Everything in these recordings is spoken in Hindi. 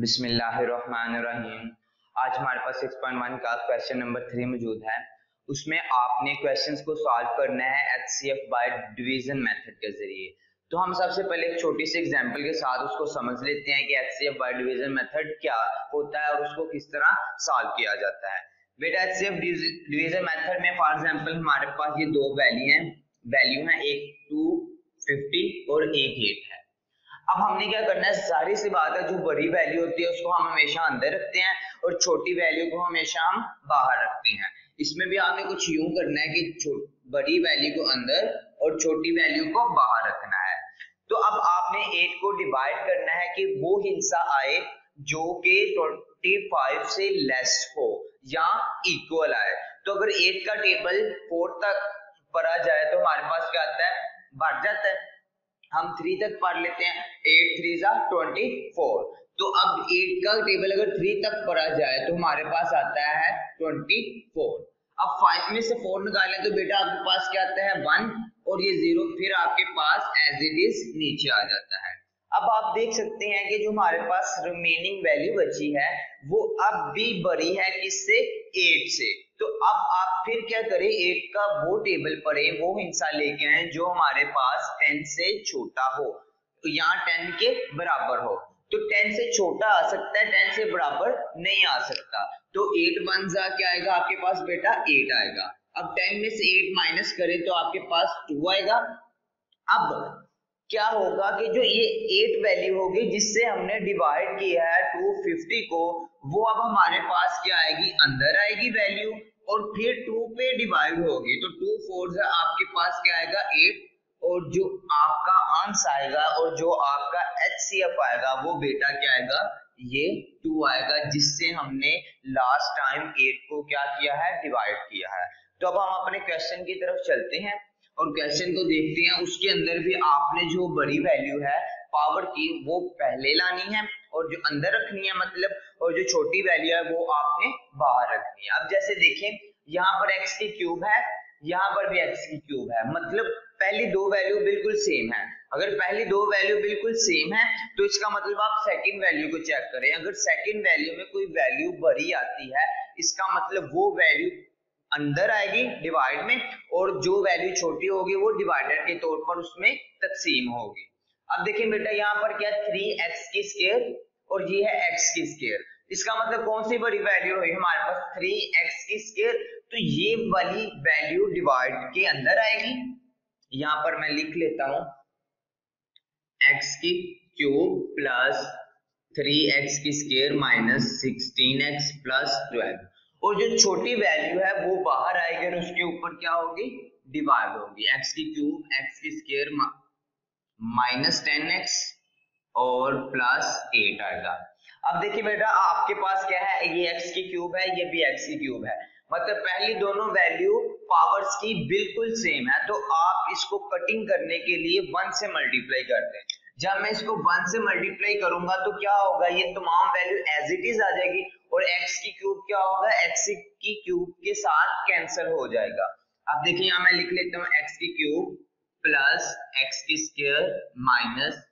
बिस्मिल्लाहिर्रहमानिर्रहीम। आज हमारे पास 6.1 का क्वेश्चन नंबर थ्री मौजूद है। उसमें आपने क्वेश्चंस को सॉल्व करना है H C F by division method के ज़रिए। तो हम सबसे पहले एक छोटी सी एग्जांपल के साथ उसको समझ लेते हैं कि H C F by division method क्या होता है और उसको किस तरह सॉल्व किया जाता है। बेटा H C F division method में फॉर एग्ज़ाम्पल हमारे पास ये दो वैल्यू है। वैल्यू है एक टू फिफ्टी और एक एट है। अब हमने क्या करना है? सारी सी बात है, जो बड़ी वैल्यू होती है उसको हम हमेशा अंदर रखते हैं और छोटी वैल्यू को हमेशा हम बाहर रखते हैं। इसमें भी आपने कुछ यूँ करना है कि बड़ी वैल्यू को अंदर और छोटी वैल्यू को बाहर रखना तो अब आपने एट को डिवाइड करना है कि वो हिस्सा आए जो कि 25 से लेस हो या इक्वल आए। तो अगर एट का टेबल फोर तक पढ़ा जाए तो हमारे पास क्या आता है? बढ़ जाता है। हम थ्री तक पढ़ लेते हैं। एट थ्री जा ट्वेंटी फोर तो अब एट का टेबल अगर थ्री तक पढ़ा जाए तो हमारे पास आता है ट्वेंटी फोर अब फाइव में से फोर निकालें तो बेटा आपके पास क्या आता है? वन और ये ज़ीरो फिर आपके पास एज इट इज़ नीचे आ जाता है। अब आप देख सकते हैं कि जो हमारे पास रिमेनिंग वैल्यू बची है, वो अब भी बड़ी है किससे? एट से। तो अब आप फिर क्या करें? एट का वो टेबल पढ़े, वो हिस्सा लेके आए जो हमारे पास टेन से छोटा हो। तो यहाँ टेन के बराबर हो। तो टेन से छोटा आ सकता है टेन से बराबर नहीं आ सकता। तो एट वन जा क्या आएगा? आपके पास बेटा एट आएगा। अब टेन में से एट माइनस करें तो आपके पास टू आएगा। अब क्या होगा कि जो ये एट वैल्यू होगी, जिससे हमने डिवाइड किया है टू फिफ्टी को, वो अब हमारे पास क्या आएगी? अंदर आएगी वैल्यू और फिर टू पे डिवाइड होगी। तो टू फोर आपके पास क्या आएगा? एट और जो आपका अंश आएगा, और जो आपका एच सी एफ़ आएगा, वो बेटा क्या आएगा? ये टू आएगा, जिससे हमने लास्ट टाइम एट को क्या किया है? डिवाइड किया है। तो अब हम अपने क्वेश्चन की तरफ़ चलते हैं और क्वेश्चन को देखते हैं। उसके अंदर भी आपने जो बड़ी वैल्यू है पावर की, वो पहले लानी है और जो अंदर रखनी है मतलब और जो छोटी वैल्यू है, वो आपने बाहर रखनी है। अब जैसे देखें, यहाँ पर x की क्यूब है, यहाँ पर भी x की क्यूब है। मतलब पहली दो वैल्यू बिल्कुल सेम है। अगर पहली दो वैल्यू बिल्कुल सेम है तो इसका मतलब आप सेकंड वैल्यू को चेक करें। अगर सेकंड वैल्यू में कोई वैल्यू बड़ी आती है, इसका मतलब वो वैल्यू अंदर आएगी डिवाइड में, और जो वैल्यू छोटी होगी वो डिवाइडर के तौर पर उसमें तकसीम होगी। अब देखिए बेटा, यहाँ पर क्या थ्री एक्स की स्केयर और ये है एक्स की स्केयर इसका मतलब कौन सी बड़ी वैल्यू हुई हमारे पास थ्री एक्स की स्केयर तो ये वाली वैल्यू डिवाइड के अंदर आएगी। यहाँ पर मैं लिख लेता हूँ। एक्स की क्यूब प्लस थ्री एक्स की square minus sixteen X plus twelve और जो छोटी वैल्यू है, वो बाहर आएगी और उसके ऊपर क्या होगी? डिवाइड होगी। एक्स की क्यूब एक्स की स्केयर माइनस टेन एक्स और प्लस एट आएगा। अब देखिए बेटा, आपके पास क्या है? ये एक्स की क्यूब है, ये भी एक्स की क्यूब है। मतलब पहली दोनों वैल्यू पावर्स की बिल्कुल सेम है तो आप इसको कटिंग करने के लिए वन से मल्टीप्लाई करते हैं। जब मैं इसको वन से मल्टीप्लाई करूँगा तो क्या होगा? ये तमाम वैल्यू एज इट इज़ आ जाएगी, और x की क्यूब क्या होगा? x की क्यूब के साथ कैंसिल हो जाएगा। अब देखिए, यहाँ मैं लिख लेता हूँ x की क्यूब प्लस एक्स की square minus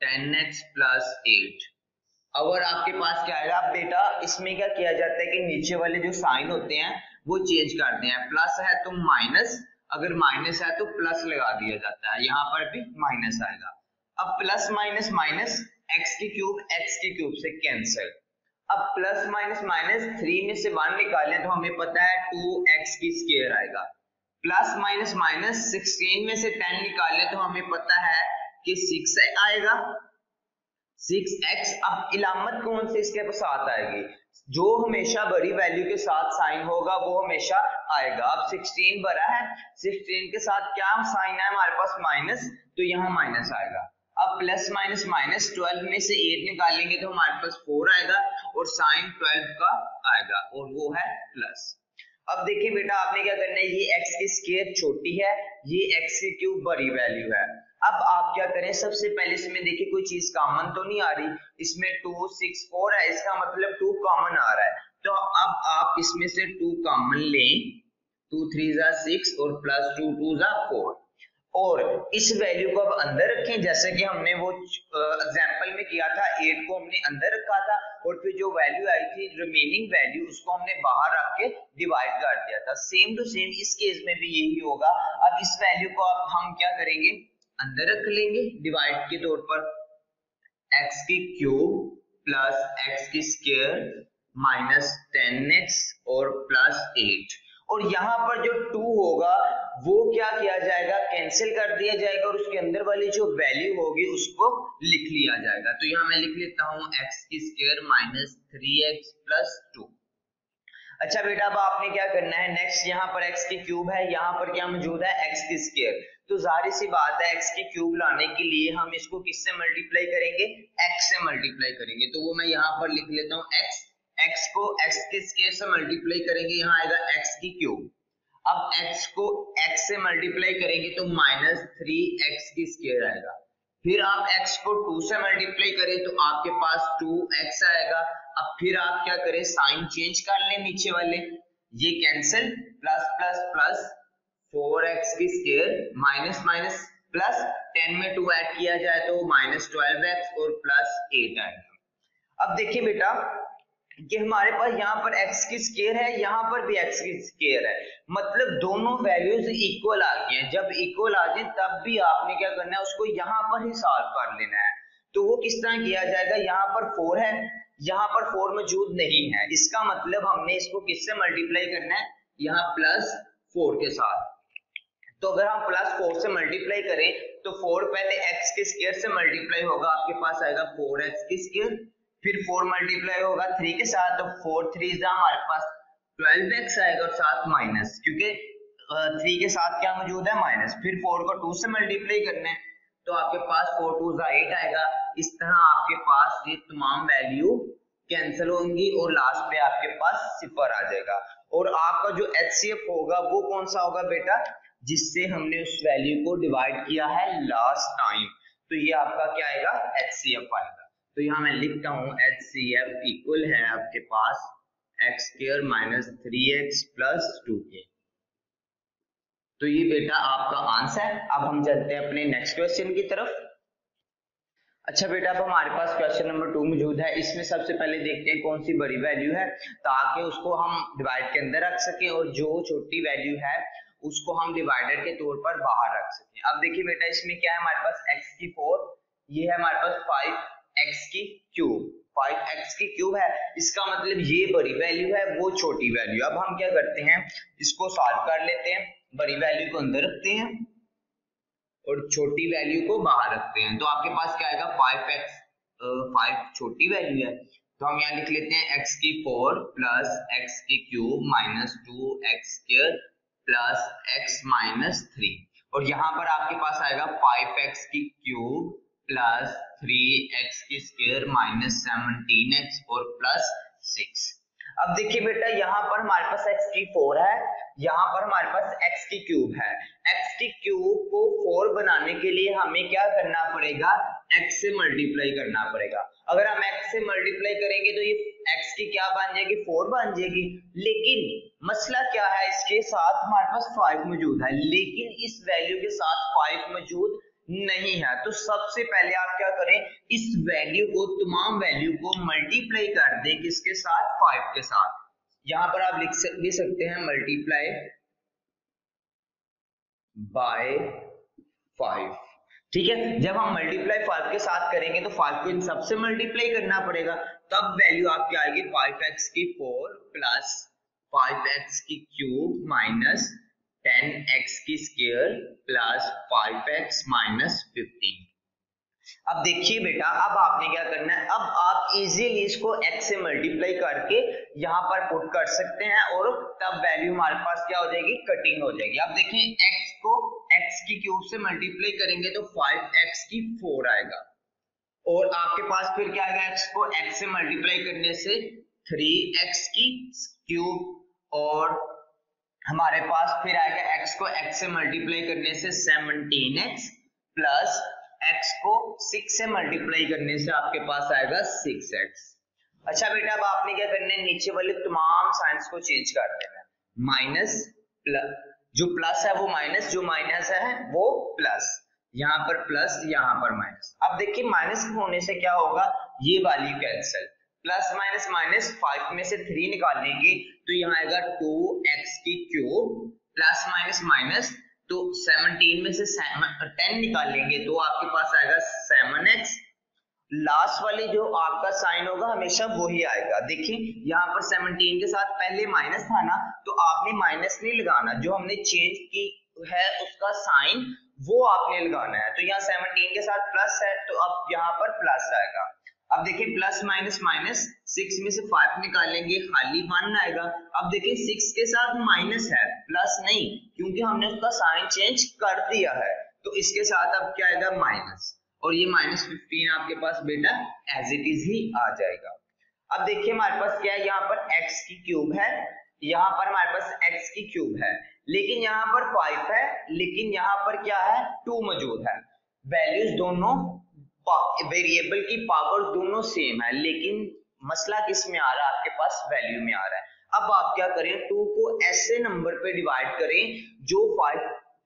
ten X plus eight अगर आपके पास क्या आएगा बेटा इसमें क्या किया जाता है कि नीचे वाले जो साइन होते हैं, वो चेंज करते हैं प्लस है तो माइनस अगर माइनस है तो प्लस लगा दिया जाता है। यहाँ पर भी माइनस आएगा। अब प्लस माइनस माइनस एक्स की क्यूब एक्स की क्यूब से कैंसिल अब प्लस माइनस माइनस थ्री में से वन निकालें तो हमें पता है टू एक्स की स्केयर आएगा। प्लस माइनस माइनस सिक्सटीन में से टेन निकालें तो हमें पता है कि सिक्स आएगा। सिक्स एक्स अब इलामत कौन से इसके साथ आएगी? जो हमेशा बड़ी वैल्यू के साथ साइन होगा, वो हमेशा आएगा। अब 16 बड़ा है 16 के साथ क्या साइन है? हमारे पास माइनस तो यहाँ माइनस आएगा। अब प्लस माइनस माइनस 12 में से 8 निकालेंगे तो हमारे पास 4 आएगा और साइन 12 का आएगा और वो है प्लस अब देखिए बेटा, आपने क्या करना है? ये x की स्केयर छोटी है, ये x की क्यूब बड़ी वैल्यू है। अब आप क्या करें? सबसे पहले इसमें देखिए, कोई चीज़ कॉमन तो नहीं आ रही। इसमें टू सिक्स फोर है। इसका मतलब टू कॉमन आ रहा है। तो अब आप इसमें से टू कॉमन लें। टू थ्री जा सिक्स और प्लस टू टू जा फोर और इस वैल्यू को अब अंदर रखें। जैसे कि हमने वो एग्जांपल में किया था एट को हमने अंदर रखा था और फिर जो वैल्यू आई थी रिमेनिंग वैल्यू उसको हमने बाहर रख के डिवाइड कर दिया था। सेम टू सेम इस केस में भी यही होगा। अब इस वैल्यू को अब हम क्या करेंगे? अंदर रख लेंगे डिवाइड के तौर पर x की क्यूब प्लस x की स्क्वायर माइनस टेन एक्स और प्लस एट और यहाँ पर जो टू होगा, वो क्या किया जाएगा? कैंसिल कर दिया जाएगा और उसके अंदर वाली जो वैल्यू होगी, उसको लिख लिया जाएगा। तो यहाँ मैं लिख लेता हूँ एक्स की square minus three X plus two अच्छा बेटा, अब आपने क्या करना है? नेक्स्ट यहाँ पर x की क्यूब है, यहाँ पर क्या मौजूद है? x की स्क्वायर तो ज़ाहिर सी बात है, x की क्यूब लाने के लिए हम इसको किससे मल्टीप्लाई करेंगे? X से मल्टीप्लाई करेंगे। तो वो मैं यहाँ पर लिख लेता हूँ x x को x के स्क्वायर से मल्टीप्लाई करेंगे? यहाँ आएगा x की क्यूब अब x को x से मल्टीप्लाई करेंगे तो माइनस थ्री एक्स की स्क्वायर आएगा। फिर आप x को 2 से मल्टीप्लाई करें तो आपके पास 2x आएगा। अब फिर आप क्या करें? साइन चेंज कर लें नीचे वाले। ये cancel plus plus plus 4x की स्क्वायर माइनस माइनस प्लस 10 में 2 ऐड किया जाए तो माइनस ट्वेल्व एक्स और प्लस 8 आएगा। अब देखिए बेटा कि हमारे पास यहाँ पर x की स्केयर है, यहाँ पर भी x की स्केयर है। मतलब दोनों वैल्यूज़ इक्वल आ गई हैं। जब इक्वल आ जाए, तब भी आपने क्या करना है, उसको यहाँ पर ही सॉल्व कर लेना है। तो वो किस तरह किया जाएगा, यहाँ पर फोर है, यहाँ पर फोर मौजूद नहीं है। इसका मतलब हमने इसको किससे मल्टीप्लाई करना है, यहाँ प्लस फोर के साथ। तो अगर हम प्लस फोर से मल्टीप्लाई करें तो फोर पहले एक्स के स्केयर से मल्टीप्लाई होगा, आपके पास आएगा फोर एक्स की स्केयर फिर फोर मल्टीप्लाई होगा थ्री के साथ तो फोर थ्री हमारे पास ट्वेल्व एक्स आएगा और साथ माइनस क्योंकि थ्री के साथ क्या मौजूद है? माइनस फिर फोर को टू से मल्टीप्लाई करने तो आपके पास फोर टू जा एट आएगा। इस तरह आपके पास ये तमाम वैल्यू कैंसिल होंगी और लास्ट पे आपके पास सिफर आ जाएगा। और आपका जो एचसीएफ होगा, वो कौन सा होगा बेटा? जिससे हमने उस वैल्यू को डिवाइड किया है लास्ट टाइम तो ये आपका क्या आएगा? एचसीएफ आएगा। तो यहाँ मैं लिखता हूँ एच सी एफ़ इक्वल है आपके पास X square minus three X plus two के तो ये बेटा आपका आंसर है। अब हम चलते हैं अपने नेक्स्ट क्वेश्चन की तरफ़। अच्छा बेटा, अब हमारे पास क्वेश्चन नंबर टू मौजूद है। इसमें सबसे पहले देखते हैं कौन सी बड़ी वैल्यू है, ताकि उसको हम डिवाइड के अंदर रख सकें और जो छोटी वैल्यू है उसको हम डिवाइडर के तौर पर बाहर रख सकें। अब देखिए बेटा, इसमें क्या है हमारे पास? एक्स की फोर ये है हमारे पास फाइव एक्स की क्यूब फाइव एक्स की क्यूब है, इसका मतलब ये बड़ी वैल्यू है, वो छोटी वैल्यू अब हम क्या करते हैं? इसको सॉल्व कर लेते हैं, बड़ी वैल्यू को अंदर रखते हैं और छोटी वैल्यू को बाहर रखते हैं। तो आपके पास क्या आएगा? फाइव एक्स फाइव छोटी वैल्यू है। तो हम यहाँ लिख लेते हैं x की फोर प्लस एक्स की cube minus two X square plus X minus three और यहाँ पर आपके पास आएगा फाइव एक्स की क्यूब प्लस थ्री एक्स की स्क्र माइनस सेवनटीन एक्स और प्लस सिक्स अब देखिए बेटा, यहाँ पर हमारे पास x की फोर है, यहाँ पर हमारे पास x की क्यूब है। x की क्यूब को फोर बनाने के लिए हमें क्या करना पड़ेगा? x से मल्टीप्लाई करना पड़ेगा। अगर हम x से मल्टीप्लाई करेंगे तो ये x की क्या बन जाएगी? फोर बन जाएगी। लेकिन मसला क्या है? इसके साथ हमारे पास फाइव मौजूद है लेकिन इस वैल्यू के साथ फाइव मौजूद नहीं है। तो सबसे पहले आप क्या करें? इस वैल्यू को तमाम वैल्यू को मल्टीप्लाई कर दें किसके साथ? फाइव के साथ। यहाँ पर आप लिख सक, भी सकते हैं मल्टीप्लाई बाय फाइव ठीक है? जब हम मल्टीप्लाई फाइव के साथ करेंगे तो फाइव को इन सबसे मल्टीप्लाई करना पड़ेगा। तब वैल्यू आपकी आएगी फाइव एक्स की फोर प्लस फाइव एक्स की क्यूब माइनस टेन एक्स की square plus five X minus fifteen अब देखिए बेटा, अब आपने क्या करना है? अब आप इजीली इसको x से मल्टीप्लाई करके यहाँ पर पुट कर सकते हैं और तब वैल्यू हमारे पास क्या हो जाएगी? कटिंग हो जाएगी। अब देखिए x को x की क्यूब से मल्टीप्लाई करेंगे तो 5x की 4 आएगा। और आपके पास फिर क्या आएगा? X को x से मल्टीप्लाई करने से 3x की क्यूब और हमारे पास फिर आएगा x को x से मल्टीप्लाई करने से 17x प्लस एक्स को सिक्स से मल्टीप्लाई करने से आपके पास आएगा सिक्स एक्स अच्छा बेटा, अब आपने क्या करना है? नीचे वाले तमाम साइंस को चेंज कर देना माइनस प्लस जो प्लस है वो माइनस जो माइनस है वो प्लस यहाँ पर प्लस यहाँ पर माइनस अब देखिए माइनस होने से क्या होगा? ये value cancel plus minus minus five में से थ्री निकालेंगे तो यहाँ आएगा टू एक्स की क्यूब, प्लस माइनस माइनस तो सेवनटीन में से टेन निकालेंगे तो आपके पास आएगा सेवन एक्स। लास्ट वाली जो आपका साइन होगा, हमेशा वही आएगा। देखिए, यहाँ पर 17 के साथ पहले माइनस था ना तो आपने माइनस नहीं लगाना। जो हमने चेंज की है उसका साइन, वो आपने लगाना है। तो यहाँ 17 के साथ प्लस है तो अब यहाँ पर प्लस आएगा। अब देखिए प्लस माइनस माइनस सिक्स में से फाइव निकालेंगे, खाली वन आएगा। अब देखिए सिक्स के साथ माइनस है प्लस नहीं, क्योंकि हमने उसका साइन चेंज कर दिया है। तो इसके साथ अब क्या आएगा? माइनस और ये माइनस फिफ्टीन आपके पास बेटा एज इट इज़ ही आ जाएगा। अब देखिए, हमारे पास क्या है? यहाँ पर x की क्यूब है, यहाँ पर हमारे पास x की क्यूब है, लेकिन यहाँ पर फाइव है, लेकिन यहाँ पर क्या है? टू मौजूद है। वैल्यूज़ दोनों वेरिएबल की पावर दोनों सेम है, लेकिन मसला किसमें आ रहा है? आपके पास वैल्यू में आ रहा है। अब आप क्या करें? टू को ऐसे नंबर पे डिवाइड करें, जो फाइव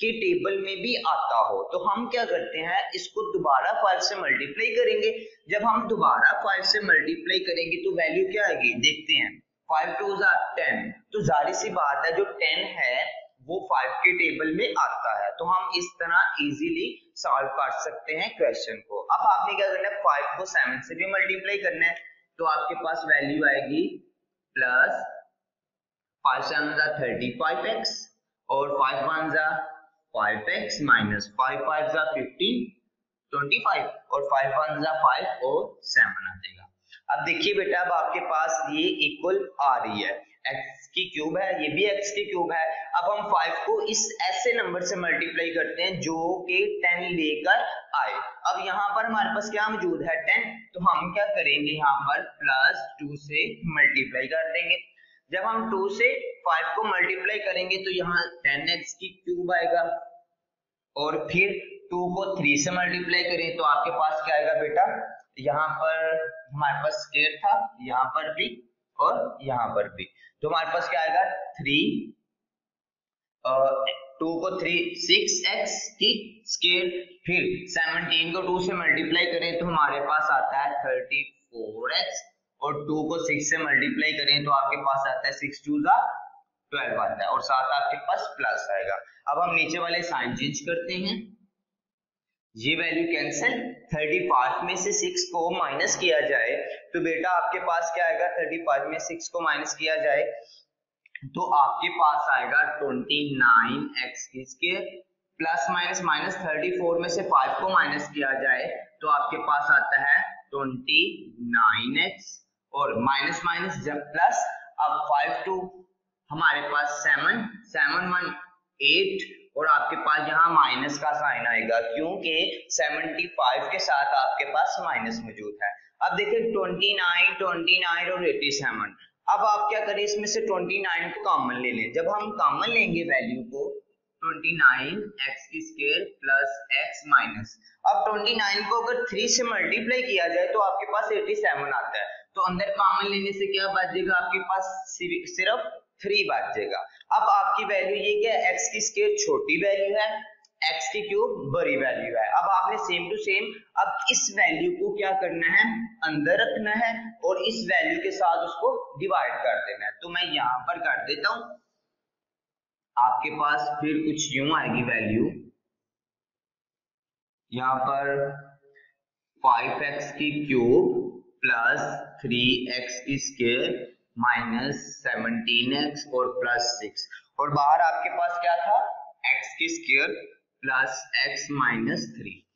के टेबल में भी आता हो। तो हम क्या करते हैं? इसको दोबारा फाइव से मल्टीप्लाई करेंगे। जब हम दोबारा फाइव से मल्टीप्लाई करेंगे तो वैल्यू क्या आएगी? देखते हैं। फाइव टू जार टेन तो जारी सी बात है, जो टेन है वो फाइव के टेबल में आता है। तो हम इस तरह इजीली सॉल्व कर सकते हैं क्वेश्चन को। अब आपने क्या करना है? फाइव को सेवन से भी मल्टीप्लाई करना है। तो आपके पास वैल्यू आएगी प्लस फाइव सेवन जा थर्टी फाइव एक्स और फाइव वन जा five x minus five five जा फिफ्टीन ट्वेंटी फाइव और फाइव वन जा फाइव और सेवन आ जाएगा। अब देखिए बेटा, अब आपके पास ये इक्वल आ रही है। X की क्यूब है, ये भी x की क्यूब है। अब हम 5 को इस ऐसे नंबर से मल्टीप्लाई करते हैं जो कि 10 लेकर आए। अब यहाँ पर हमारे पास क्या मौजूद है? 10 तो हम क्या करेंगे यहाँ पर? प्लस टू से मल्टीप्लाई कर देंगे। जब हम 2 से 5 को मल्टीप्लाई करेंगे तो यहाँ 10x की क्यूब आएगा। और फिर 2 को 3 से मल्टीप्लाई करें तो आपके पास क्या आएगा बेटा? यहाँ पर हमारे पास स्केयर था, यहाँ पर भी और यहाँ पर भी। तो हमारे पास क्या आएगा? थ्री टू को थ्री सिक्स एक्स की स्केयर फिर सेवनटीन को टू से मल्टीप्लाई करें तो हमारे पास आता है थर्टी फोर एक्स और टू को सिक्स से मल्टीप्लाई करें तो आपके पास आता है सिक्स टू का ट्वेल्व आता है और साथ आपके पास प्लस आएगा। अब हम नीचे वाले साइन चेंज करते हैं। ये वैल्यू कैंसिल 35 में से 6 को माइनस किया जाए। तो बेटा आपके पास क्या आएगा? 35 में 6 को माइनस किया जाए। तो आपके पास आएगा 29 एक्स की स्केयर प्लस माइनस माइनस 34 में से 5 को माइनस किया जाए। तो आपके पास आता है 29 एक्स और माइनस माइनस जब प्लस अब 5 टू हमारे पास 7 7 वन एट और आपके पास यहाँ माइनस का साइन आएगा क्योंकि 75 के साथ आपके पास माइनस मौजूद है। अब देखिए 29, 29 और 87 अब आप क्या करें इसमें से 29 को कॉमन ले लें। जब हम कॉमन लेंगे वैल्यू को 29 x की स्केयर प्लस x माइनस अब 29 को अगर 3 से मल्टीप्लाई किया जाए तो आपके पास 87 आता है। तो अंदर कॉमन लेने से क्या बचेगा आपके पास सिर्फ़ थ्री बचेगा अब आपकी वैल्यू ये क्या है? एक्स की स्केयर छोटी वैल्यू है एक्स की क्यूब बड़ी वैल्यू है। अब आपने सेम टू सेम अब इस वैल्यू को क्या करना है? अंदर रखना है और इस वैल्यू के साथ उसको डिवाइड कर देना है। तो मैं यहाँ पर कर देता हूँ। आपके पास फिर कुछ यूँ आएगी वैल्यू यहाँ पर 5x की क्यूब प्लस 3x की स्केयर माइनस सेवनटीन एक्स और प्लस सिक्स। और बाहर आपके पास क्या था? एक्स की square plus x minus three.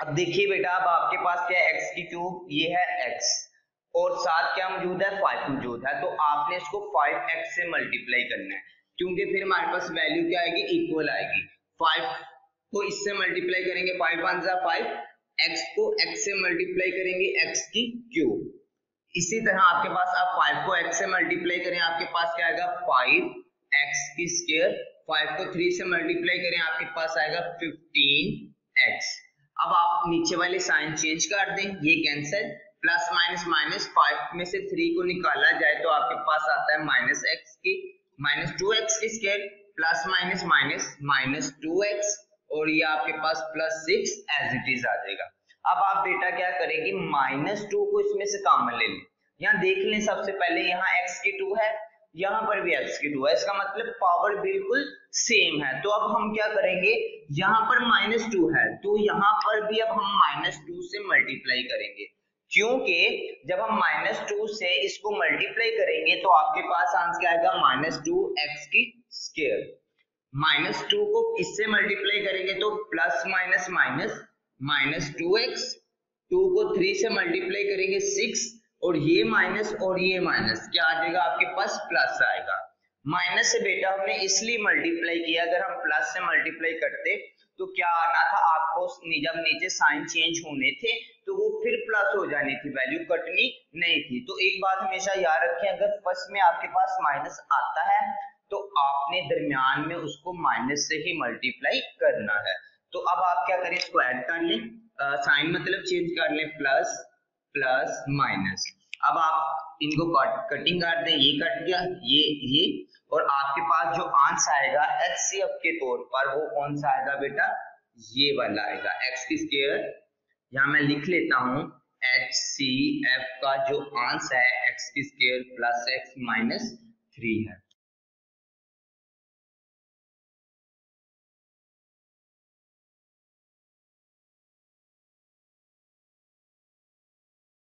अब देखिए बेटा, अब आपके पास क्या है? एक्स की क्यूब, ये है एक्स। और साथ क्या मौजूद है? फाइव मौजूद है। तो आपने इसको फाइव एक्स से मल्टीप्लाई करना है। क्योंकि फिर हमारे पास वैल्यू क्या आएगी? इक्वल आएगी। फाइव को इससे मल्टीप्लाई करेंगे। Five one five. एक्स को एक्स से मल्टीप्लाई करेंगे। एक्स की क्यूब। इसी तरह आपके पास आप फाइव को एक्स से मल्टीप्लाई करें, आपके पास क्या आएगा? फाइव एक्स की स्केयर फाइव को थ्री से मल्टीप्लाई करें, आपके पास आएगा फिफ्टीन एक्स अब आप नीचे वाले साइन चेंज कर दें, ये cancel plus minus minus five में से थ्री को निकाला जाए तो आपके पास आता है माइनस एक्स की माइनस टू एक्स की scale plus minus minus minus two x और ये आपके पास plus six as it is आ जाएगा। अब आप बेटा क्या करेंगे माइनस टू को इसमें से कॉमन ले लें। यहाँ देख लें सबसे पहले यहाँ एक्स की टू है, यहाँ पर भी x की टू है। इसका मतलब पावर बिल्कुल सेम है। तो अब हम क्या करेंगे? यहाँ पर माइनस टू है। तो यहाँ पर भी अब हम माइनस टू से मल्टीप्लाई करेंगे। क्योंकि जब हम माइनस टू से इसको मल्टीप्लाई करेंगे तो आपके पास आंसर आएगा? माइनस टू एक्स की स्केयर माइनस टू को इससे मल्टीप्लाई करेंगे तो plus minus minus minus two x, two को थ्री से मल्टीप्लाई करेंगे सिक्स, और ये माइनस और ये माइनस, क्या आ जाएगा? आपके पास प्लस आएगा। माइनस से बेटा हमने इसलिए मल्टीप्लाई किया, अगर हम प्लस से मल्टीप्लाई करते तो क्या आना था? आपको जब नीचे साइन चेंज होने थे तो वो फिर प्लस हो जानी थी, वैल्यू कटनी नहीं थी। तो एक बात हमेशा याद रखें, अगर फ़र्स्ट में आपके पास माइनस आता है तो आपने दरमियान में उसको माइनस से ही मल्टीप्लाई करना है। तो अब आप क्या करें? इसको ऐड कर लें साइन मतलब चेंज कर लें प्लस प्लस माइनस अब आप इनको कट कटिंग कर दें, ये कट गया ये ये, और आपके पास जो आंसर आएगा एच सी एफ़ के तौर पर वो कौन सा आएगा बेटा? ये वाला आएगा। एक्स की स्केयर यहाँ मैं लिख लेता हूँ एच सी एफ़ का जो आंसर है एक्स की square plus x minus three है।